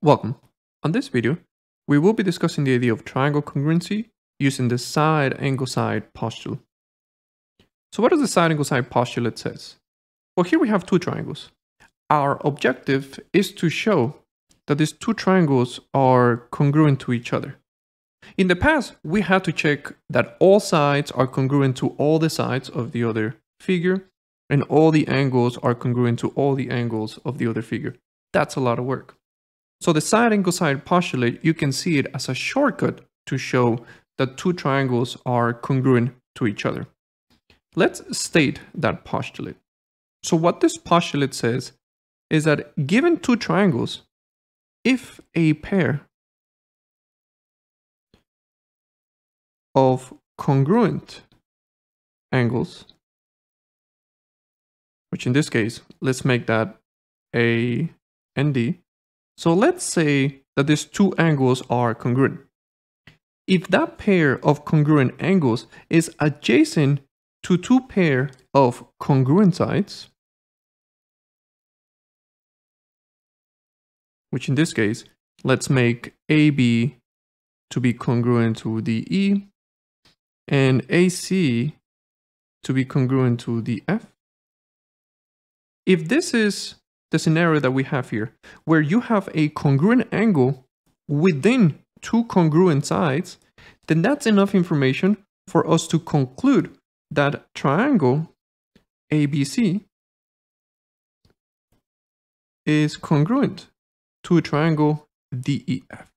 Welcome. On this video, we will be discussing the idea of triangle congruency using the side angle side postulate. So what does the side angle side postulate says? Well, here we have two triangles. Our objective is to show that these two triangles are congruent to each other. In the past, we had to check that all sides are congruent to all the sides of the other figure and all the angles are congruent to all the angles of the other figure. That's a lot of work. So the side angle side postulate, you can see it as a shortcut to show that two triangles are congruent to each other. Let's state that postulate. So what this postulate says is that given two triangles, if a pair of congruent angles, which in this case, let's make that A and D, so let's say that these two angles are congruent. If that pair of congruent angles is adjacent to two pair of congruent sides, which in this case, let's make AB to be congruent to DE and AC to be congruent to DF. If this is the scenario that we have here, where you have a congruent angle within two congruent sides, then that's enough information for us to conclude that triangle ABC is congruent to a triangle DEF.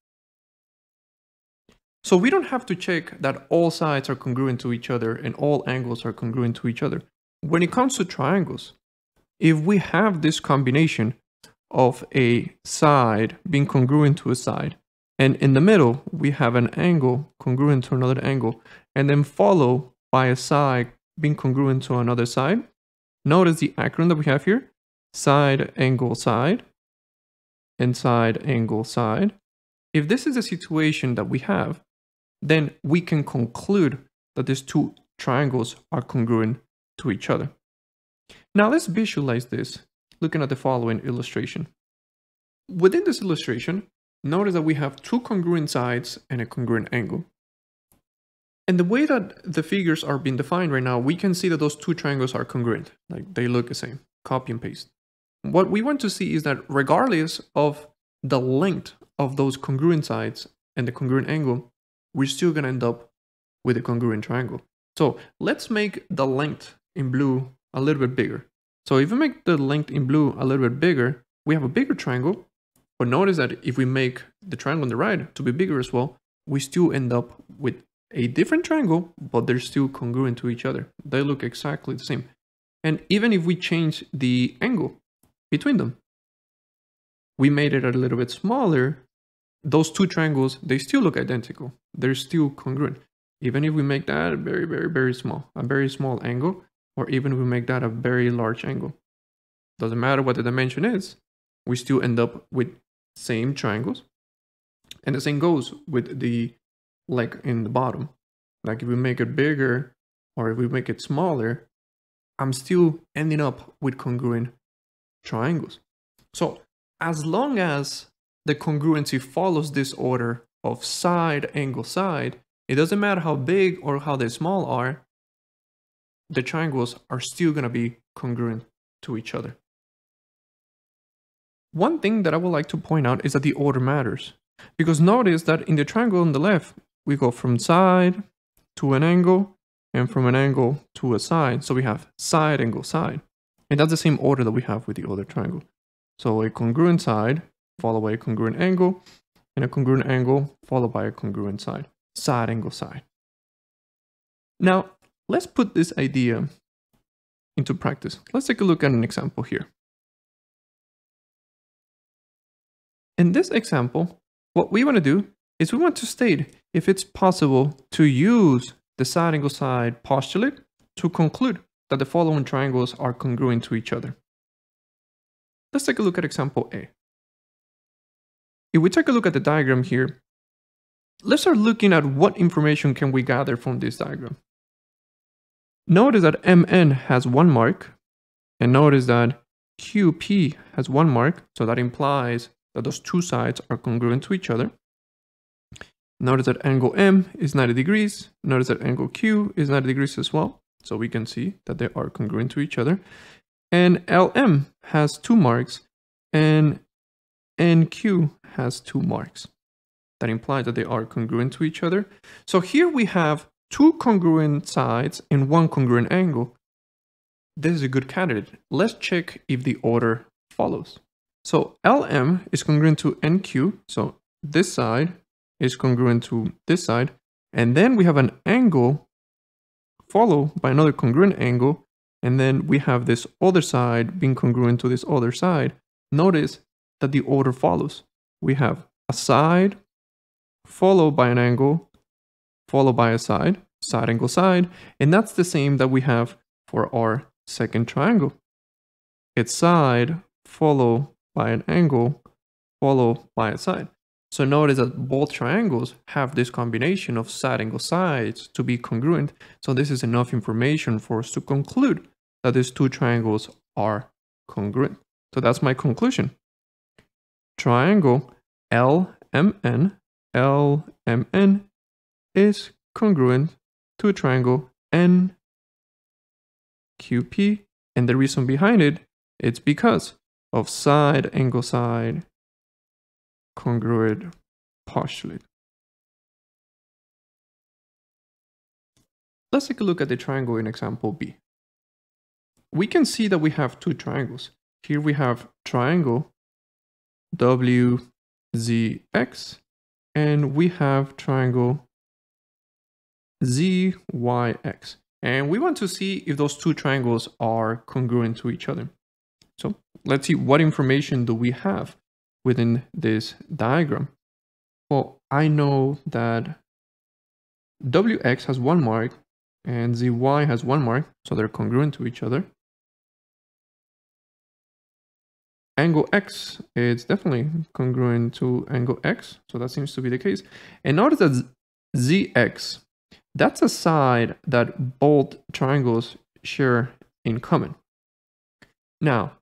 So we don't have to check that all sides are congruent to each other and all angles are congruent to each other. When it comes to triangles, if we have this combination of a side being congruent to a side, and in the middle we have an angle congruent to another angle, and then follow by a side being congruent to another side, notice the acronym that we have here, side, angle, side, and side, angle, side. If this is a situation that we have, then we can conclude that these two triangles are congruent to each other. Now let's visualize this looking at the following illustration. Within this illustration, notice that we have two congruent sides and a congruent angle. And the way that the figures are being defined right now, we can see that those two triangles are congruent, like they look the same, copy and paste. What we want to see is that regardless of the length of those congruent sides and the congruent angle, we're still gonna end up with a congruent triangle. So let's make the length in blue a little bit bigger. So if we make the length in blue a little bit bigger, we have a bigger triangle. But notice that if we make the triangle on the right to be bigger as well, we still end up with a different triangle, but they're still congruent to each other. They look exactly the same. And even if we change the angle between them, we made it a little bit smaller, those two triangles, they still look identical. They're still congruent. Even if we make that very, very, very small, a very small angle, or even we make that a very large angle. Doesn't matter what the dimension is, we still end up with same triangles. And the same goes with the leg in the bottom. Like if we make it bigger or if we make it smaller, I'm still ending up with congruent triangles. So as long as the congruency follows this order of side, angle, side, it doesn't matter how big or how they small are, the triangles are still going to be congruent to each other. One thing that I would like to point out is that the order matters. Because notice that in the triangle on the left, we go from side to an angle and from an angle to a side. So we have side, angle, side. And that's the same order that we have with the other triangle. So a congruent side followed by a congruent angle and a congruent angle followed by a congruent side. Side, angle, side. Now, Let's put this idea into practice. Let's take a look at an example here. In this example, what we want to do is we want to state if it's possible to use the side angle side postulate to conclude that the following triangles are congruent to each other. Let's take a look at example A. If we take a look at the diagram here, let's start looking at what information can we gather from this diagram. Notice that MN has one mark, and notice that QP has one mark, so that implies that those two sides are congruent to each other. Notice that angle M is 90 degrees. Notice that angle Q is 90 degrees as well. So we can see that they are congruent to each other. And LM has two marks and NQ has two marks. That implies that they are congruent to each other. So here we have two congruent sides and one congruent angle. This is a good candidate. Let's check if the order follows. So LM is congruent to NQ. So this side is congruent to this side. And then we have an angle followed by another congruent angle. And then we have this other side being congruent to this other side. Notice that the order follows. We have a side followed by an angle followed by a side, side angle side. And that's the same that we have for our second triangle. It's side followed by an angle followed by a side. So notice that both triangles have this combination of side angle sides to be congruent. So this is enough information for us to conclude that these two triangles are congruent. So that's my conclusion. Triangle LMN, LMN is congruent to a triangle NQP. And the reason behind it, it's because of side angle side congruent postulate. Let's take a look at the triangle in example B. We can see that we have two triangles. Here we have triangle WZX and we have triangle ZYX. And we want to see if those two triangles are congruent to each other. So let's see what information do we have within this diagram. Well, I know that WX has one mark and ZY has one mark, so they're congruent to each other. Angle X is definitely congruent to angle X, so that seems to be the case. And notice that ZX that's a side that both triangles share in common. Now,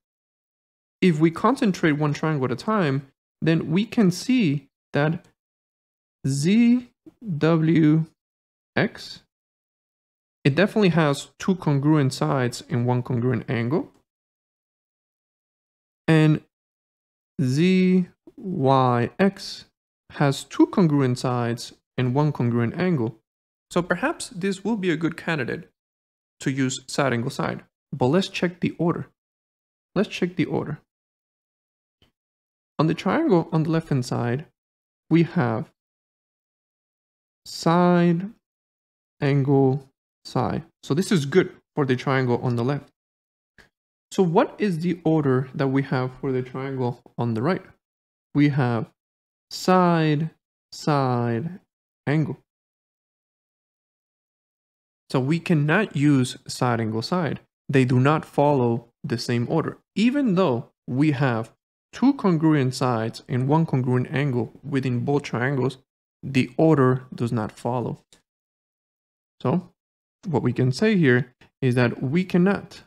if we concentrate one triangle at a time, then we can see that ZWX, it definitely has two congruent sides and one congruent angle. And ZYX has two congruent sides and one congruent angle. So perhaps this will be a good candidate to use side angle side. But let's check the order. Let's check the order. On the triangle on the left hand side, we have side, angle, side. So this is good for the triangle on the left. So what is the order that we have for the triangle on the right? We have side, side, angle. So we cannot use side angle side. They do not follow the same order. Even though we have two congruent sides and one congruent angle within both triangles, the order does not follow. So what we can say here is that we cannot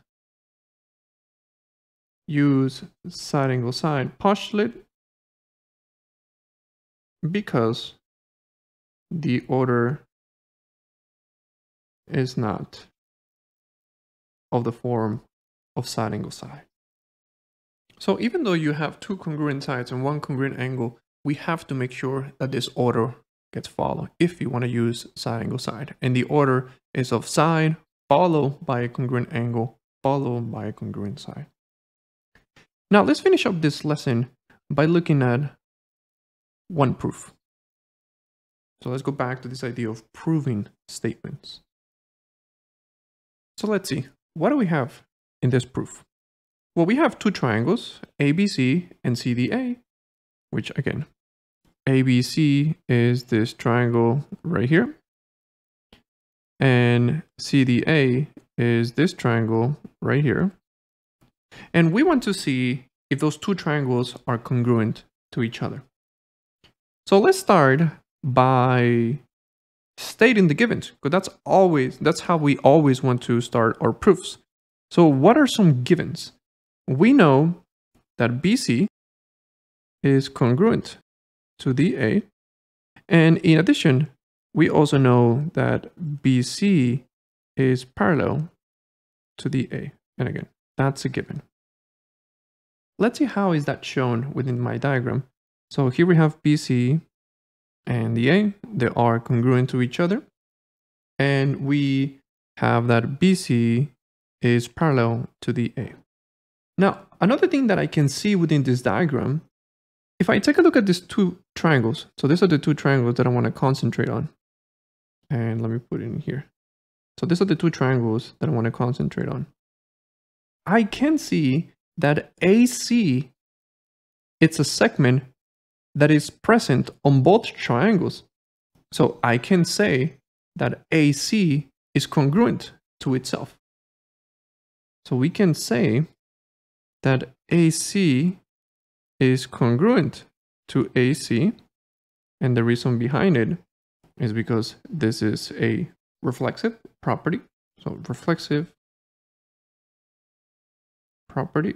use side angle side postulate because the order is not of the form of side angle side. So even though you have two congruent sides and one congruent angle, we have to make sure that this order gets followed if you want to use side angle side. And the order is of side followed by a congruent angle followed by a congruent side. Now let's finish up this lesson by looking at one proof. So let's go back to this idea of proving statements. So let's see, what do we have in this proof? Well, we have two triangles, ABC and CDA, which again, ABC is this triangle right here. And CDA is this triangle right here. And we want to see if those two triangles are congruent to each other. So let's start by stating the givens because that's always that's how we always want to start our proofs. So what are some givens? We know that BC is congruent to DA. And in addition, we also know that BC is parallel to DA. And again, that's a given. Let's see how is that shown within my diagram. So here we have BC and DA, They are congruent to each other. And we have that BC is parallel to DA. Now, another thing that I can see within this diagram, if I take a look at these two triangles, so these are the two triangles that I want to concentrate on. And let me put it in here. So these are the two triangles that I want to concentrate on. I can see that AC, it's a segment that is present on both triangles. So I can say that AC is congruent to itself. So we can say that AC is congruent to AC. And the reason behind it is because this is a reflexive property. So reflexive property.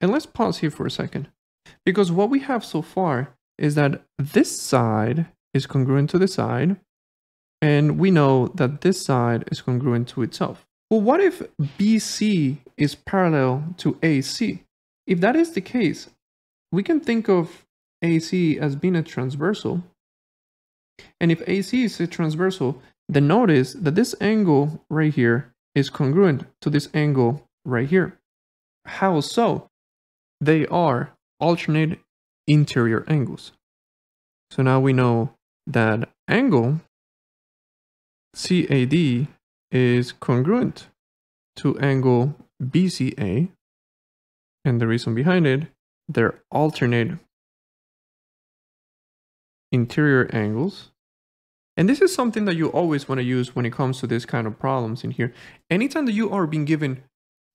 And let's pause here for a second. Because what we have so far is that this side is congruent to this side. And we know that this side is congruent to itself. Well, what if BC is parallel to AC? If that is the case, we can think of AC as being a transversal. And if AC is a transversal, then notice that this angle right here is congruent to this angle right here. How so? They are alternate interior angles. So now we know that angle CAD is congruent to angle BCA. And the reason behind it, they're alternate interior angles. And this is something that you always want to use when it comes to this kind of problems in here. Anytime that you are being given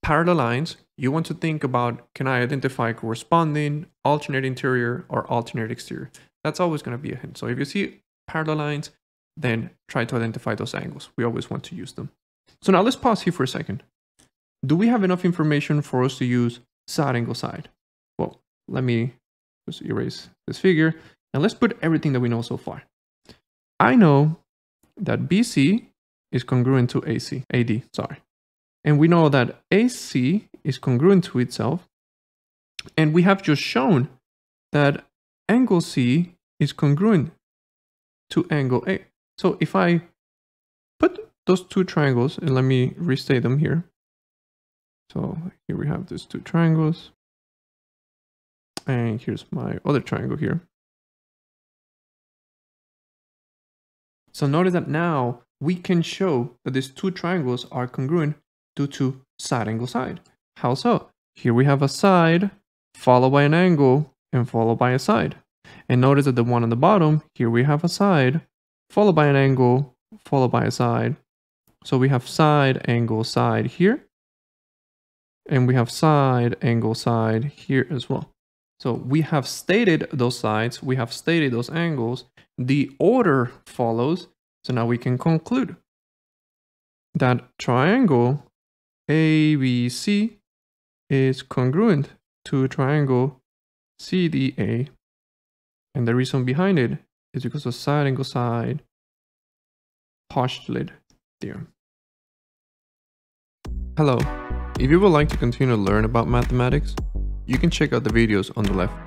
parallel lines, you want to think about, can I identify corresponding alternate interior or alternate exterior? That's always going to be a hint. So if you see parallel lines, then try to identify those angles. We always want to use them. So now let's pause here for a second. Do we have enough information for us to use side angle side? Well, let me just erase this figure and let's put everything that we know so far. I know that BC is congruent to AC, AD, sorry. And we know that AC is congruent to itself. And we have just shown that angle C is congruent to angle A. So if I put those two triangles, and let me restate them here. So here we have these two triangles. And here's my other triangle here. So notice that now we can show that these two triangles are congruent due to side angle side. How so? Here we have a side followed by an angle and followed by a side. And notice that the one on the bottom, here we have a side followed by an angle followed by a side. So we have side, angle, side here. And we have side, angle, side here as well. So we have stated those sides, we have stated those angles, the order follows. So now we can conclude that triangle ABC is congruent to triangle CDA. And the reason behind it is because of side angle side postulate theorem. Hello, if you would like to continue to learn about mathematics, you can check out the videos on the left.